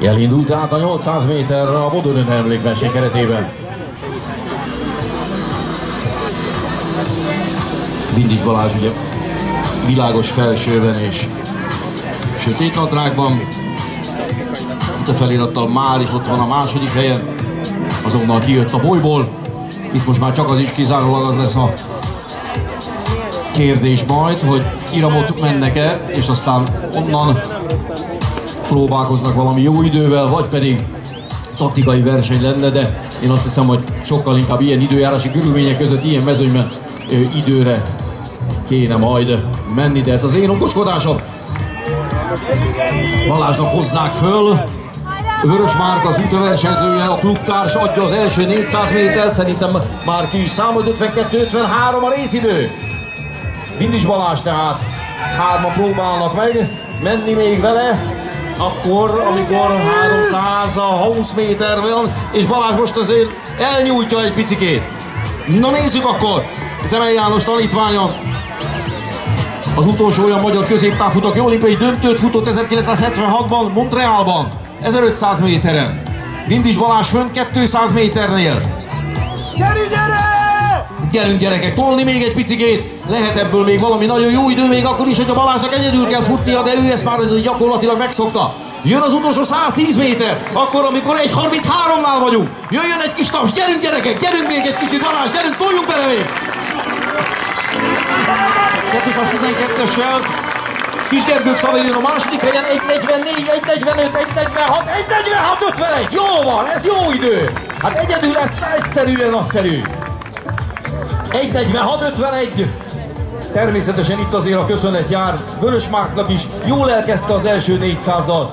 Elindult tehát a 800 méterre a Bodorön emlékverseny keretében. Mindig Balázs ugye világos felsőben és sötét nadrágban. Itt a felirattal már is ott van a második helyen. Azonnal kijött a bolyból. Itt most már csak az is kizárólag az lesz a kérdés majd, hogy iramot mennek-e, és aztán onnan próbálkoznak valami jó idővel, vagy pedig taktikai verseny lenne, de én azt hiszem, hogy sokkal inkább ilyen időjárási körülmények között, ilyen mezőnyben időre kéne majd menni, de ez az én okoskodásom. Balázsnak hozzák föl, Vörös Márk az útversenyzője, a klubtárs adja az első 400 métert, szerintem már ki is számol, 52-53 a részidő. Mindis Balázs tehát hárma próbálnak meg menni még vele, akkor, amikor 320 méter van, és Balázs most azért elnyújtja egy picikét. Na nézzük akkor, Zemel János tanítványa, az utolsó olyan magyar középtávfutak, olimpiai döntőt futott 1976-ban Montrealban, 1500 méteren. Mindis Balázs fönn 200 méternél. Gyere, gyere! Gyerünk gyerekek, tolni még egy picikét, lehet ebből még valami nagyon jó idő, még akkor is, hogy a Balázsnak egyedül kell futnia, de ő ezt már gyakorlatilag megszokta. Jön az utolsó 110 méter, akkor amikor 1.33-nál vagyunk. Jöjjön egy kis taps, gyerünk gyerekek, gyerünk még egy kicsit Balázs, gyerünk, toljunk bele még! 212-essel Kis Gergők Szavelin a második helyen 1.44, 1.45, 1.46, 1.46, 51. Jó van, ez jó idő. Hát egyedül ez egyszerűen nagyszerű. 1.46.51. Természetesen itt azért a köszönet jár Vörös Márknak is. Jól elkezdte az első 400-al.